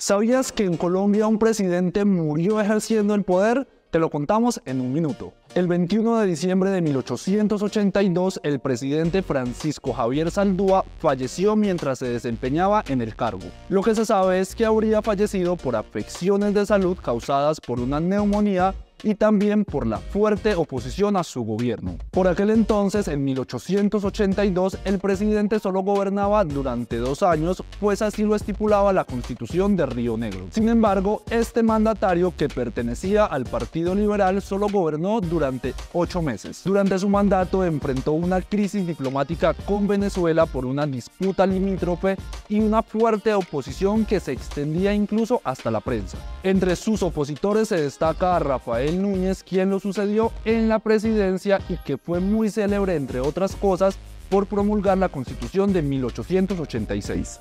¿Sabías que en Colombia un presidente murió ejerciendo el poder? Te lo contamos en un minuto. El 21 de diciembre de 1882, el presidente Francisco Javier Saldúa falleció mientras se desempeñaba en el cargo. Lo que se sabe es que habría fallecido por afecciones de salud causadas por una neumonía y también por la fuerte oposición a su gobierno. Por aquel entonces, en 1882, el presidente solo gobernaba durante dos años, pues así lo estipulaba la constitución de Río Negro. Sin embargo, este mandatario que pertenecía al Partido Liberal solo gobernó durante ocho meses. Durante su mandato enfrentó una crisis diplomática con Venezuela por una disputa limítrofe y una fuerte oposición que se extendía incluso hasta la prensa. Entre sus opositores se destaca a Rafael Núñez, quien lo sucedió en la presidencia y que fue muy célebre, entre otras cosas, por promulgar la Constitución de 1886.